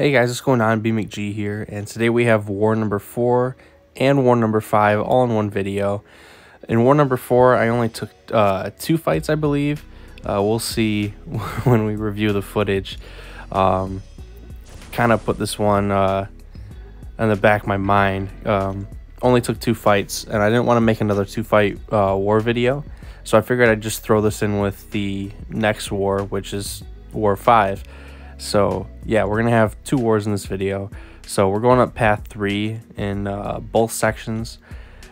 Hey guys, what's going on? B McG here, and today we have war number four and war number five all in one video. In war number four, I only took uh, two fights, I believe. Uh, we'll see when we review the footage. Um, kind of put this one uh, in the back of my mind. Um, only took two fights, and I didn't want to make another two fight uh, war video, so I figured I'd just throw this in with the next war, which is war five. So yeah, we're gonna have two wars in this video. So we're going up path three in uh, both sections,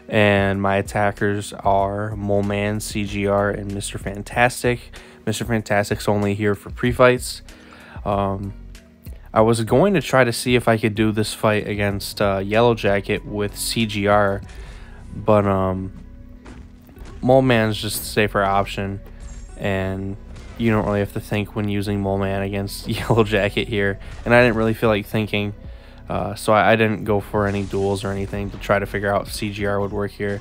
and my attackers are Moleman, CGR, and Mr. Fantastic. Mr. Fantastic's only here for pre-fights. Um, I was going to try to see if I could do this fight against uh, Yellow Jacket with CGR, but um, Moleman's just a safer option, and you don't really have to think when using Mole Man against Yellow Jacket here. And I didn't really feel like thinking, uh, so I, I, didn't go for any duels or anything to try to figure out if CGR would work here.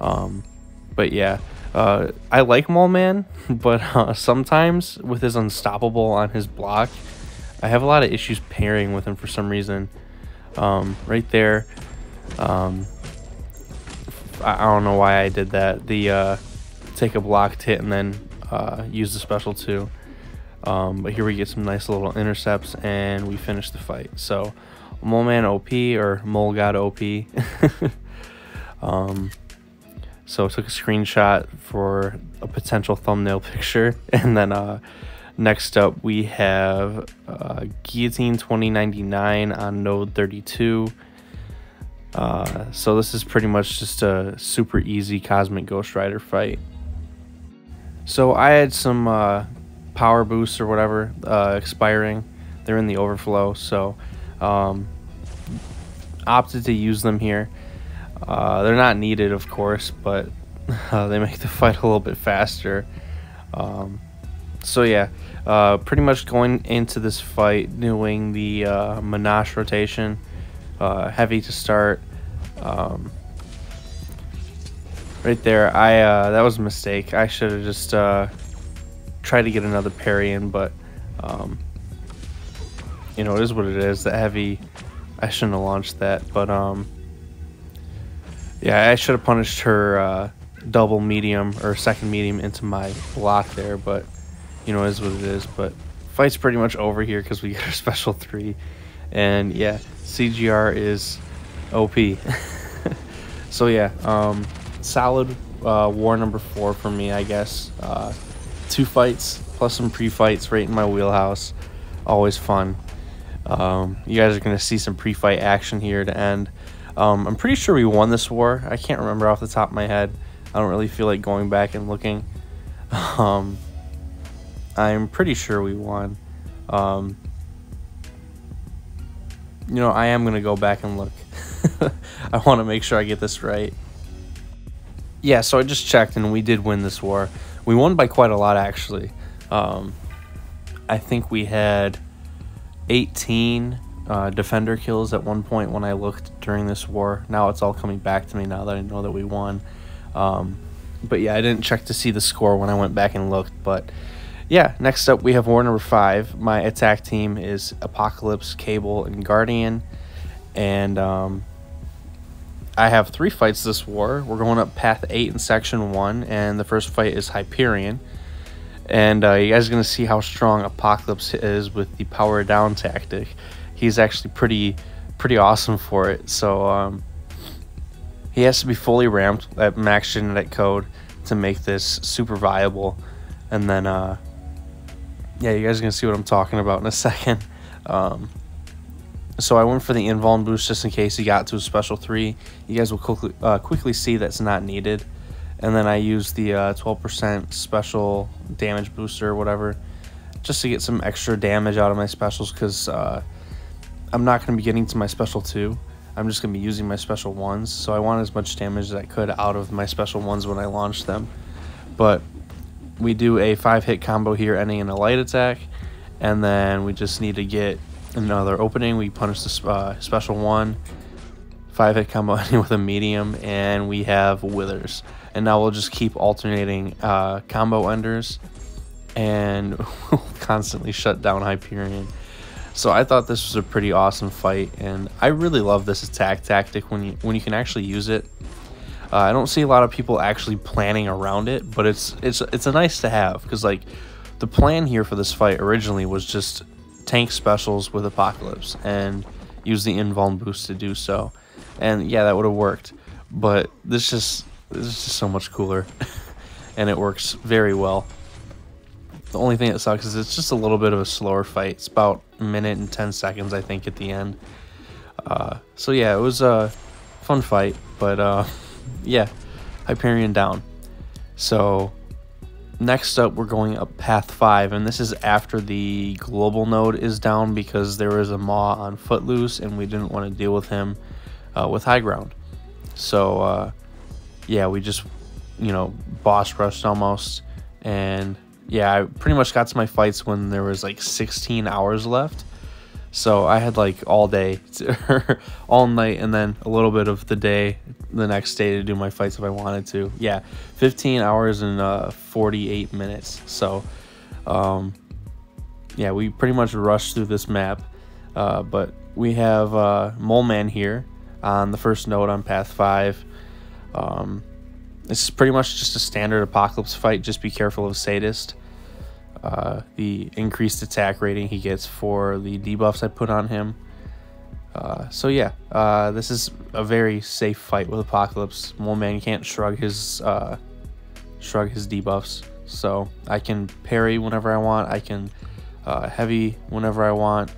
Um, but yeah, uh, I like Mole Man, but uh, sometimes with his Unstoppable on his block, I have a lot of issues pairing with him for some reason. Um, right there, um, I, I, don't know why I did that. The uh, take a blocked hit and then uh, use the special too. Um, but here we get some nice little intercepts and we finish the fight. So Mole Man OP or Mole God OP. um, so I took a screenshot for a potential thumbnail picture. And then uh, next up we have uh, Guillotine 2099 on node 32. Uh, so this is pretty much just a super easy Cosmic Ghost Rider fight. So I had some uh, power boosts or whatever uh, expiring. They're in the overflow, so um, opted to use them here. Uh, they're not needed, of course, but uh, they make the fight a little bit faster. Um, so yeah, uh, pretty much going into this fight doing the uh, Menache rotation, heavy to start. Um, right there. I uh, that was a mistake. I should have just uh, tried to get another parry in, but um, you know it is what it is. That heavy, I shouldn't have launched that, but um, yeah, I should have punished her uh, double medium or second medium into my block there, but you know it is what it is. But fight's pretty much over here because we get our special three, and yeah, CGR is OP. so yeah, um, solid uh, war number four for me, I guess. Uh, two fights plus some pre-fights right in my wheelhouse. Always fun. Um, you guys are going to see some pre-fight action here to end. Um, I'm pretty sure we won this war. I can't remember off the top of my head. I don't really feel like going back and looking. Um, I'm pretty sure we won. Um, you know, I am going to go back and look. I want to make sure I get this right. Yeah, so I just checked and we did win this war. We won by quite a lot, actually. Um, I think we had 18 uh, defender kills at one point when I looked during this war. Now it's all coming back to me now that I know that we won. Um, but yeah, I didn't check to see the score when I went back and looked. But yeah, next up we have war number five. My attack team is Apocalypse, Cable, and Guardian. And um, I have three fights this war. We're going up Path 8 in Section 1, and the first fight is Hyperion. And uh, you guys are going to see how strong Apocalypse is with the power down tactic. He's actually pretty pretty awesome for it. So um, he has to be fully ramped at max genetic code to make this super viable. And then, uh, yeah, you guys are going to see what I'm talking about in a second. Um, so I went for the invuln boost just in case he got to a special 3. You guys will quickly, uh, quickly see that's not needed. And then I used the 12% uh, special damage booster or whatever just to get some extra damage out of my specials because uh, I'm not going to be getting to my special 2. I'm just going to be using my special ones. So I want as much damage as I could out of my special ones when I launch them. But we do a 5 hit combo here ending in a light attack. And then we just need to get another opening. We punish the uh, special one. Five hit combo with a medium, and we have withers. And now we'll just keep alternating uh, combo enders, and we'll constantly shut down Hyperion. so I thought this was a pretty awesome fight, and I really love this attack tactic when you when you can actually use it. Uh, I don't see a lot of people actually planning around it, but it's it's it's a nice to have because like the plan here for this fight originally was just tank specials with Apocalypse and use the invuln boost to do so, and yeah, that would have worked. But this just this is just so much cooler, and it works very well. The only thing that sucks is it's just a little bit of a slower fight. It's about a minute and 10 seconds, I think, at the end. Uh, so yeah, it was a fun fight, but uh, yeah, Hyperion down. So next up, we're going up Path 5, and this is after the global node is down because there was a Maw on Footloose, and we didn't want to deal with him uh, with High Ground. So uh, yeah, we just, you know, boss rushed almost, and yeah, I pretty much got to my fights when there was like 16 hours left. So I had like all day, all night, and then a little bit of the day, the next day to do my fights if I wanted to. Yeah, 15 hours and uh, 48 minutes. So, um, yeah, we pretty much rushed through this map. Uh, but we have uh, Mole Man here on the first node on Path 5. Um, this is pretty much just a standard apocalypse fight. Just be careful of Sadist. Uh, the increased attack rating he gets for the debuffs I put on him. Uh, so yeah, uh, this is a very safe fight with Apocalypse. Mole Man can't shrug his uh, shrug his debuffs, so I can parry whenever I want. I can uh, heavy whenever I want.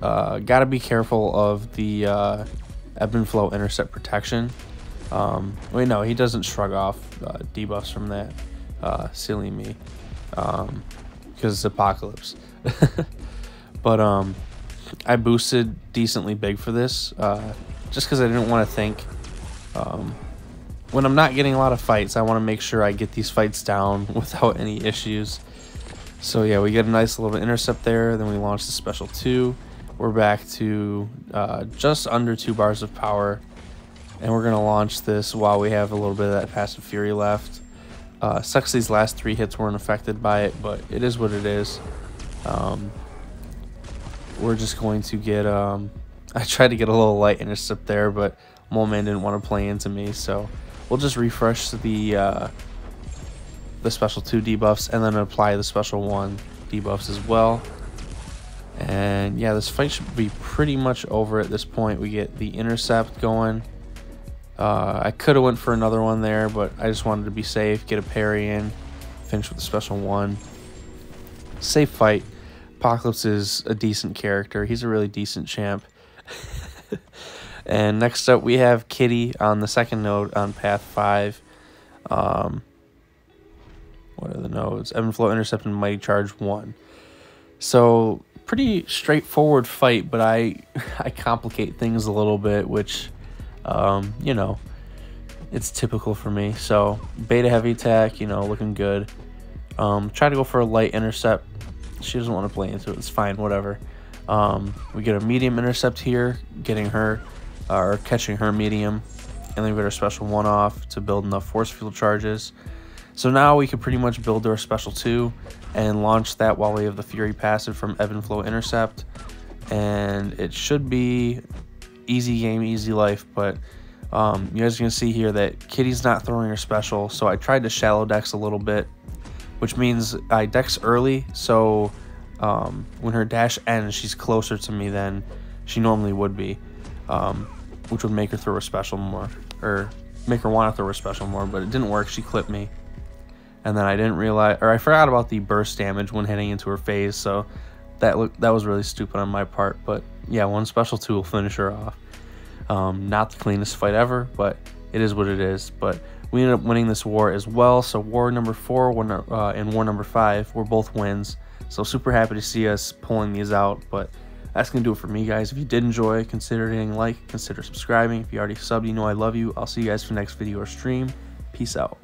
Uh, gotta be careful of the ebb and flow intercept protection. Um, wait, no, he doesn't shrug off debuffs from that. Silly me. Um, because it's Apocalypse. but um, I boosted decently big for this, uh, just because I didn't want to think. Um, when I'm not getting a lot of fights, I want to make sure I get these fights down without any issues. So yeah, we get a nice little intercept there. Then we launch the special two. We're back to uh, just under two bars of power and we're going to launch this while we have a little bit of that passive fury left. Uh, sucks these last three hits weren't affected by it, but it is what it is. Um, we're just going to get, um, I tried to get a little light intercept there, but Mole Man didn't want to play into me, so we'll just refresh the, uh, the special 2 debuffs and then apply the special 1 debuffs as well. And yeah, this fight should be pretty much over at this point. We get the intercept going. Uh, I could have went for another one there, but I just wanted to be safe, get a parry in, finish with a special one. Safe fight. Apocalypse is a decent character. He's a really decent champ. and next up, we have Kitty on the second node on Path 5. Um, what are the nodes? Ebb and Flow Intercept and Mighty Charge 1. So, pretty straightforward fight, but I, I complicate things a little bit, which um, you know, it's typical for me. So beta heavy attack, you know, looking good. Um, try to go for a light intercept. She doesn't want to play into it. It's fine, whatever. Um, we get a medium intercept here, getting her uh, or catching her medium, and then we get our special one off to build enough force field charges. So now we can pretty much build our special two and launch that while we have the Fury passive from Ebb and Flow Intercept. And it should be easy game, easy life, but um, you guys to see here that Kitty's not throwing her special, so I tried to shallow dex a little bit, which means I dex early, so um, when her dash ends, she's closer to me than she normally would be, um, which would make her throw her special more, or make her want to throw her special more, but it didn't work. She clipped me. And then I didn't realize, or I forgot about the burst damage when hitting into her phase, so that that was really stupid on my part. But yeah, one special two will finish her off. Um, not the cleanest fight ever, but it is what it is. But we ended up winning this war as well. So war number four uh, and war number five were both wins. So super happy to see us pulling these out. But that's gonna do it for me, guys. If you did enjoy, consider hitting like, consider subscribing. If you already subbed, you know I love you. I'll see you guys for the next video or stream. Peace out.